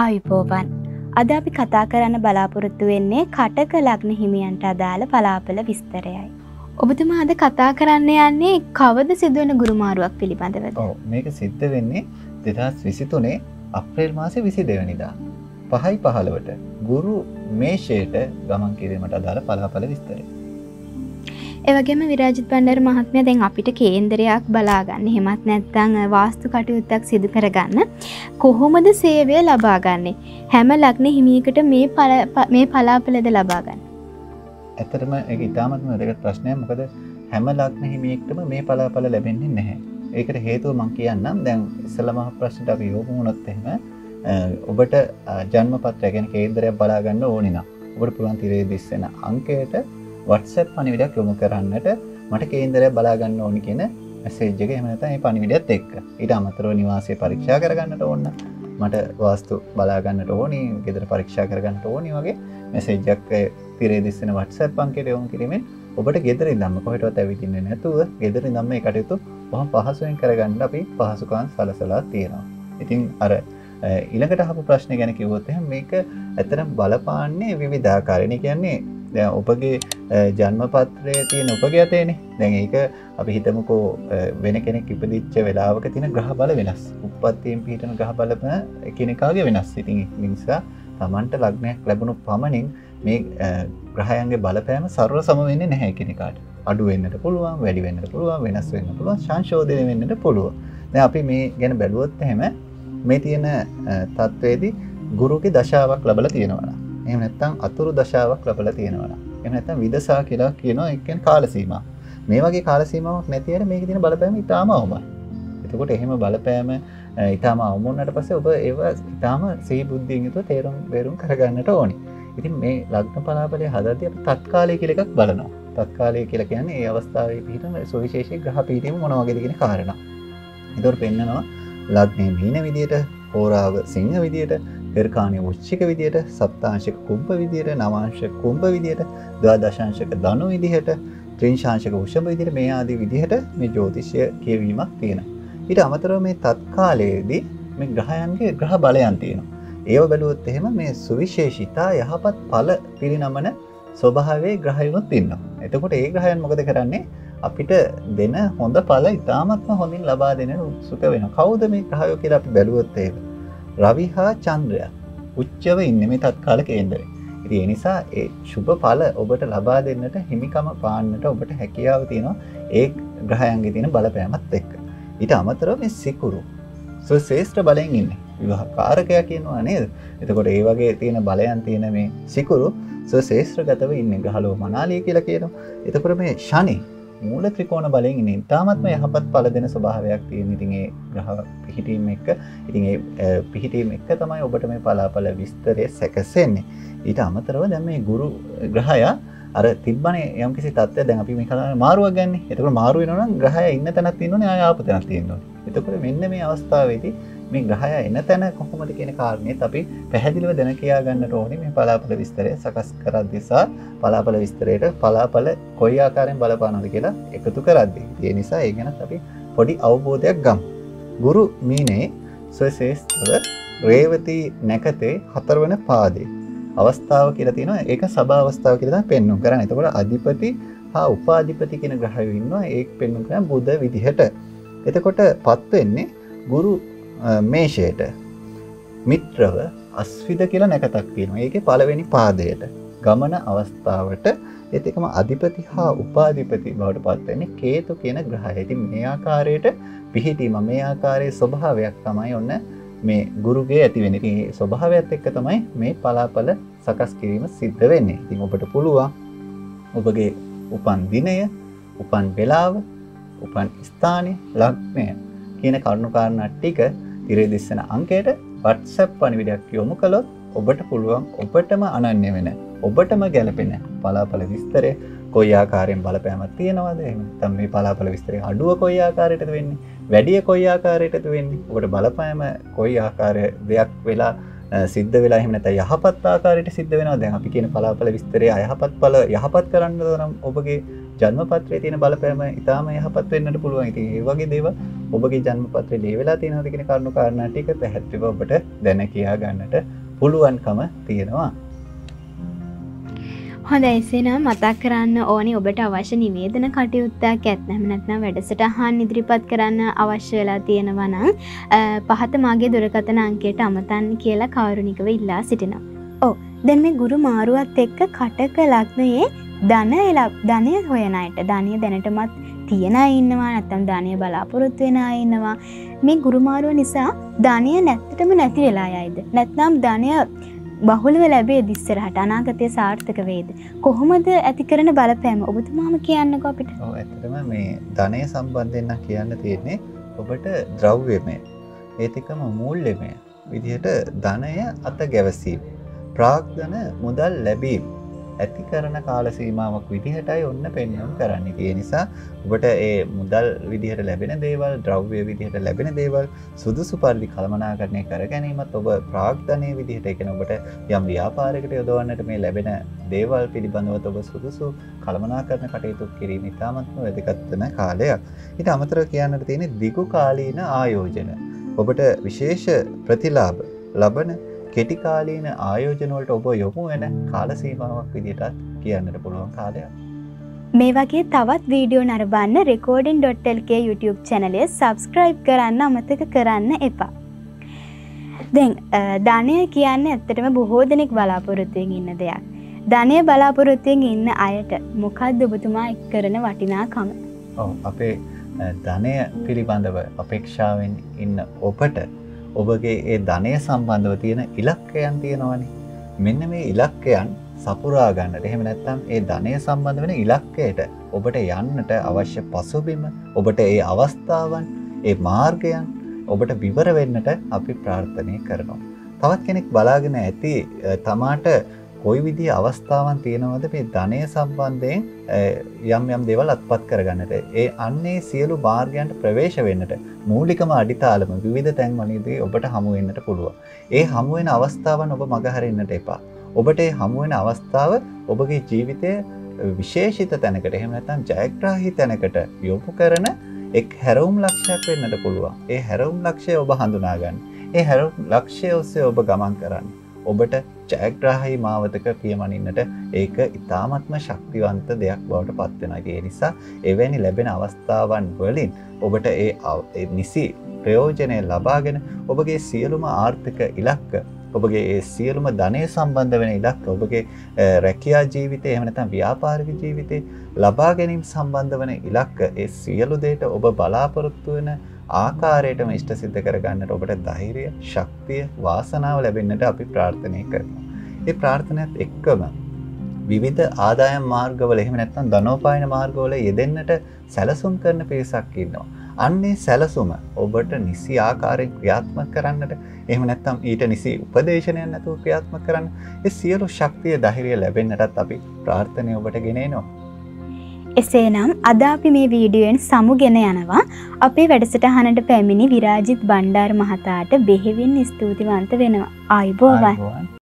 ආයුබෝවන්. අද අපි කතා කරන්න බලාපොරොත්තු වෙන්නේ කටක ලග්න හිමියන්ට අදාළ පලාපල විස්තරයයි. ඔබතුමා අද කතා කරන්න යන්නේ කවද සිදුවන ගුරුමාරුවක් පිළිබඳවද. මේක සිද්ධ වෙන්නේ දෙදස් විසිතුනේ අප්‍රේල් මාසේ විසි දෙවනිදා. පහයි පහළවට ගුරු මේෂයට ගමන් කිරීමට අදාළ පලාපල විස්තරය. එවගේම විරාජිත් පණ්ඩර මහත්මය දැන් අපිට කේන්දරයක් බලාගන්න. හෙමත් නැත්තං වාස්තු කටයුත්තක් සිදු කරගන්න කොහොමද සේවය ලබාගන්නේ? හැම ලක්න හිමියකට මේ මේ පලාපලද ලබාගන්න? ඇතරම එක ඉතාමත්ම වැදගත් ප්‍රශ්නය මොකද හැම ලක්න හිමියෙක්ටම මේ පලාපල ලැබෙන්නේ නැහැ. ඒකට හේතුව මං කියන්නම්. දැන් ඉස්සල මහ ප්‍රශ්නට අපි යෝමුණොත් එහෙම ඔබට ජන්ම පත්‍රය ගැන කේන්දරයක් බලාගන්න ඕනිනම් ඔබට පුළුවන් තිරේ දිස්සෙන අංකයට වටසප් පනිවිඩක් යොමු කරන්නට මට කේන්දරය බලාගන්න ඕනි කියෙන ඇසේජ්ජක එමනත ඒ පනිවිඩත් එක් ඊට අමතරව නිවාසය පරීක්ෂා කරගන්නට ඕන්න මට වාස්තු බලාගන්නට ඕනි ගෙදර පරීක්ෂා කරගන්නට ඕනි වගේ මෙසේජ්ජක් පිරේ දිස්සන වටසප් පංකෙට යොමු කිරීමෙන් ඔබට ගෙදර දම්ම කොහටත් ඇවිතින්න නැතුව ගෙදර දම්ම කටයුතු බහම පහසුවෙන් කරගන්න අපි පහසුකාන් සලසලා තියෙනවා. ඉතින් අර ඉළඟට හපු ප්‍රශ්නය ගැන කිවොත් මේක ඇතරම් බලපාන්නේ විවිධාකාරණය කියන්නේ දැ ඔබගේ ජන්මපත්‍රය තියෙන උපගේ අතේනෙ. දැන් ඒක අපි හිතමකෝ වෙන කෙනෙක් ඉපදිච්ච වෙලාවක තින ග්‍රහ බල වෙනස්. උපත්තියෙන් පිහිටන ගහ බලම එකනෙකාගේ වෙනස්. සිතින් නිසා තමන්ට ලග්නයක් ලැබුණු පමණින් මේ ග්‍රහයන්ගේ බලපෑම සර්ව සම වෙන්න නැහැ කෙනෙකාට අඩුවෙන්න්නට පුළුවන් වැඩි වෙන්නට පුළුවන් වෙනස් වෙන්න පුළුවන් සංශෝධය වෙන්නට පුළුව අපි මේ ගැන බැලුවොත් හෙම මේ තියෙන තත්වේදී ගුරුකි දශාවක් ලබල තියෙනවන එම නැත්තම් අතුරු දශාවක් ලබල තියෙනවන එම නැත්තම් විදසා කියලා කියනවා එකෙන් කාලසීම. මේ වගේ කාලසීමාවක් නැතියට මේක තින බලපෑම ඉතාම අවමයි. එතකොට එහෙම බලපෑම ඉතාම අවමුන්නට පස්සේ ඔබ ඒව ඉතාම සේ බුද්ධියෙන් යුතු තේරුම් බේරුම් කරගන්නට ඕනි. ඉතින් මේ ලග්න පලාපලය හදති අප තත්කාලය කියල එකක් බලනවා. තත්කාලය කියල කියන්නේ ඒ අවස්ථාව පිහිටම සුවිශේෂය ග්‍රහ පිටීම මොනවගෙදගෙන කාරණ. එතොර පෙන්න්නනවා ලග්නේ මීන විදියට හෝරාව සිංහ විදියට පෙරකානය උච්චික විදියට සප්තාංශක කුම්ප විදියට නවාංශ කුම්ප විදියට දවාදශංශක දනු විදිහට ත්‍රීංශාංශක උෂම විදිර මේ ආදී විදිහට මේ ජෝතිෂය කියවීමක් තියෙන. ඉට අමතරව මේ තත්කාලයේදී මේ ග්‍රහයන්ගේ ග්‍රහ බලයන් තියෙනවා. ඒව බැලුවොත් එහෙම මේ සුවිශේෂිතා යහපත් පල පිරිනමන ස්වභාවේ ග්‍රහයුණුත් ඉන්න. එතකොට ඒ ග්‍රහයන් මොකද කරන්නේ අපිට දෙන හොඳ පල ඉතාමත්ම හොඳින් ලබා දෙන උත්සුක වෙන කවුද මේ ග්‍රහයෝ කියලා අපි බැලුවොත්තේව. රවි හා චන්ද්‍රය උච්චව ඉන්න මේ තත්කාල කේන්දරේ. ඉති එනිසා ඒ ශුභ පල ඔබට ලබා දෙන්නට හිමිකම පාන්නට ඔබට හැකියාව තියෙනවා ඒ ග්‍රහයන්ගේ තියෙන බලපෑමත් එක්ක. ඊට අමතරව මේ සිකුරු ශේෂ්ඨ බලයෙන් ඉන්න විවාහ කාරකයක් කියනවා නේද එතකොට ඒ වගේ තියෙන බලයන් තියෙන මේ සිකුරු ශේෂ්ත්‍ර ගතව ඉන්න ගහලෝ මනාලිය කියලා කියනවා එතකොට මේ ශනි මූල ත්‍රිකෝණ බලයෙන් ඉන්න. තාමත්ම යහපත් පල දෙන ස්වභාවයක් තියෙන. ඉතින්ගේ ග්‍රහ පිහිටීම එක්ක ඉතින් පිහිටීම එක්ක තමයි ඔබට මේ පලාපල විස්තරය සැකසෙන්නේ. ඊට අමතරව දැම මේ ගුරු ග්‍රහයා අර තිබන යම්කිසි තත්ව දැන් අපි මේ කල මාරුව ගැන්න. එතකට මාරුව නම් ග්‍රහය ඉන්න තැනත් තින්නන ආයාපතනක් තියෙනවා එතකට මෙන්න මේ අවස්ථාවේදී මේ ග්‍රහය එන තැන කොහොමද කියන කාරණය අපි පැහැදිලිව දැන කියයා ගන්නට ඕනි. මේ පලාපල විස්තරය සකස් කරද්දිසා පලාපල විස්තරයට පලාපල කොයි ආකාරයෙන් බලපානොද කියලා එකතු කරද්දි. ඒ නිසා ඒ ගැනත් අපි පොඩි අවබෝධයක් ගම්. ගුරු මීනේ ස්වශේෂ්ත්‍රව රේවති නැකතේ හතරවන පාදේ. අවස්ථාව කියලා තියෙන ඒක සභා අවස්ථාව කියලා පෙන්නුම් කරන්න. එතකොට අධිපති හා උපාධිපති කෙන ග්‍රහයෝ ඉන්නවා. ඒ පෙන්නුම් කරන බුද්ධ විදිහට. එතකොට පත්වෙන්නේ ගුරු මේෂයට. මිත්‍රව අස්විද කියලා නැකතක් තියෙනවා ඒක පළවෙනි පාදයට. ගමන අවස්ථාවට එතිකම අධිපති හා උපාධිපති බවට පත්වන්නේ කේතු කියන ග්‍රහයති මේ ආකාරයට පිහිටීම මේ ආකාරයේ ස්වභාවයක් තමයි ඔන්න මේ ගුරුගේ ඇතිවෙන ස්වභාවයක් එක්ක තමයි මේ පලාපල සකස් කිරීම සිද්ධ වෙන්නේ. ඉතින් ඔබට පුළුවන් ඔබගේ උපන් දිනය උපන් වෙලාව උපන් ස්ථානය ලක්නය කියන කරුණුකාරණ ටික තිරේ දිස්සන අංකයට වටසැප් පනිවිඩයක් යොමු කළොත් ඔබට පුළුවන් ඔබටම අනන්‍ය වෙන ඔබටම ගැලපෙන පලාපල විස්තරය කොයි ආකාරයෙන් බලපෑමත් තියෙනවාද? තම මේ පලාපල විස්තරය අඩුව කොයි ආකාරයටද වෙන්නේ? වැඩිය කොයි ආකාරයටද වෙන්නේ? ඔබට බලපෑම කොයි ආකාරය දෙයක් වෙලා සිද්ධ වෙලා එහමනත යහපත් ආකාරයට සිද්ධ වෙන දැන් අපි කියන පලාපල විස්තරය අයහපත් පල යහපත් කරන්න තරම් ඔබගේ ජන්මපත්‍රයේ තියෙන බලපෑම ඉතාම යහපත් වෙන්නට පුළුවන් ඉතින් ඒ වගේ දේවල් ඔබගේ ජන්මපත්‍රයේ ලිය වෙලා තියෙනවද කියන කරුණු කාරණා ටික පැහැදිලිව ඔබට දැන කියා ගන්නට පුළුවන්කම තියෙනවා හොඳ එසේනම් මතක් කරන්න ඕනි ඔබට අවශ්‍ය නිවේදන කටයුත්තක් ඇත්නැම නැත්නම් වැඩසටහන් ඉදිරිපත් කරන්න අවශ්‍ය වෙලා තියෙනවනම් පහත මගේ දුරකතන අංකයට අමතන් කියලා කාරුණිකව ඉල්ලා සිටිනවා. ඕ දැන් මේ ගුරු මාරුවත් එක්ක කටක ලක්නයේ ධන එලා ධනය හොයනයට ධනය දැනටමත් තියෙන ඉන්නවා නැත්තම් ධනය බලාපොරොත්තු වෙන ඉන්නවා. මේ ගුරුමාරුව නිසා ධනය නැත්තටම නැති වෙලා යයිද? නැත්නම් ධනය බහුලව ලැබේ දිස්සරහට අනාගතය සාර්ථක වේද. කොහොමද ඇති කරන බලපෑම? ඔබතුමාම කියන්නක අපිට. ඇතටම මේ ධනය සම්බන්ධයෙන්න්න කියන්න තියෙන්නේ ඔබට ද්‍රව්‍යමය. ඒතිකම මූල්්‍යමය. විදිහට ධනය අත ගැවසීම. ප්‍රාග්ධන මුදල් ලැබීම. ඇති කරන කාල සීමාවක් විදිහටයි ඔන්න පෙන්නුම් කරන්න. ඒ නිසා ඔබට ඒ මුදල් විදිහට ලැබෙන දේවල් ද්‍රව්‍ය විදිහට ලැබෙන දේවල් සුදුසු පරිදි කළමනා කරණය කර ගැනීමත් ඔබ ප්‍රාග්ධනය විදිහට එකන ඔබට යම් ව්‍යාපාරකට යොදවන්නට මේ ලැබෙන දේවල් පිළිබඳවත් ඔබ සුදුසු කළමනා කරන කටයුතු කිරීම ඉතාමත්ම වැදගත්වන කාලයක්. ඉට අමතර කියන්නට තියෙන දිගු කාලීන ආයෝජන. ඔබට විශේෂ ප්‍රතිලාභ ලබන කෙටිකාලීන ආයෝජනවලට ඔබ යොමු වෙන කාලසීමාවක් විදිටත් කියන්නට පුළුවන් කාලයක්. මේ වගේ තවත් වීඩියෝ නරබන්න රෙකෝඩින්.ල්ක YouTube චැනලය සබස්ක්‍රයිබ් කරන්න අමතක කරන්න එපා. දැන් ධනය කියන්න ඇත්තටම බොහෝ දෙනෙක් බලාපොරොත්තුවෙන් ඉන්න දෙයක්. ධනය බලාපොරොත්තුවෙන් ඉන්න අයට මොකක්ද ඔබතුමා එක් කරන වටිනාකම. අපේ ධනය පිළිබඳව අපේක්ෂාවෙන් ඉන්න ඔබට ඔබගේ ඒ ධනය සම්බන්ධව තියෙන ඉලක්කයන් තියෙනවනේ මෙන්න මේ ඉලක්කයන් සපුරා ගන්නට එහෙම නැත්නම් ඒ ධනය සම්බන්ධ වෙන ඉලක්කයට ඔබට යන්නට අවශ්‍ය පසුබිම ඔබට ඒ අවස්ථාවන් ඒ මාර්ගයන් ඔබට විවර වෙන්නට අපි ප්‍රාර්ථනය කරනවා. තවත් කෙනෙක් බලාගෙන ඇති තමාට කොයි විදි අවස්ථාවන් තියෙනවද මේ ධනය සම්බන්ධයෙන් යම් යම් දෙවල් අත්පත් කරගන්නට ඒ අන්නේ සියලු මාර්ගයන්ට ප්‍රවේශ වෙන්නට මූලිකම අඩිතාලම විධ තැන්වලදී ඔබට හමුවෙන්නට පුළුව. ඒ හමුවෙන අවස්ථාවන් ඔබ මගහරන්නට එපා. ඔබට ඒ හමුවෙන අවස්ථාව ඔබගේ ජීවිතය විශේෂිත තැනකට එහෙමනැතම් ජයග්‍රාහි තැනකට යොපු කරන එක් හැරවුම් ලක්ෂයක් වෙන්නට පුළුවන් ඒ හැරවුම් ලක්ෂය ඔබ හඳුනාගන්න ඒ හැරවුම් ලක්ෂය ඔස්සේ ඔබ ගමන් කරන්න ඔබට ජයග්‍රාහහි මාවතක පියමනින්නට ඒක ඉතාමත්ම ශක්තිවන්ත දෙයක් බවට පත්වෙනගේ නිසා එවැනි ලැබෙන අවස්ථාවන් වලින් ඔබට ඒ නිසි ප්‍රයෝජනය ලබාගෙන ඔබගේ සියලුම ආර්ථක ඉලක්ක ඔබගේ ඒ සියලුම ධනය සම්බන්ධ වෙන ඉලක්ක ඔබගේ රැකයා ජීවිතය එමනතම් ව්‍යාපාරික ජීවිතය ලබා ගැනීම් සම්බන්ධ වන ඉලක්ක ඒ සියලු දේට ඔබ බලාපොරොත්තු වෙන ආකාරයටම ඉෂ්ට සිද්ධ කරගන්නට ඔබට ධෛර්ය ශක්තිය වාසනාව ලැබෙන්න්නට අපි ප්‍රාර්ථනය කරනවා. ඒ ප්‍රාර්ථනයත් එක්කම විවිධ ආදායම් මාර්ගවල එහෙම නැත්නම් ධනෝපායන මාර්ගවල යෙදෙන්නට සැලසුම් කරන පිරිසක් ඉන්නවා. අන්නේ සැලසුම ඔබට නිසි ආකාරයෙන් ක්‍රියාත්මක කරන්නට එහෙම නැත්නම් ඊට නිසි උපදේශනයක් නැතුව ක්‍රියාත්මක කරන්න ඒ සියලු ශක්තිය ධෛර්යය ලැබෙන්නටත් අපි ප්‍රාර්ථනය ඔබට ගෙනේනවා. එසේනම් අද අපි මේ වීඩියෝෙන් සමුගෙන යනවා අපේ වැඩසටහනට පැමිණි විරාජිත් බණ්ඩාර මහතාට බෙහෙවින් ස්තුතිවන්ත වෙනවා. ආයිබෝවන්.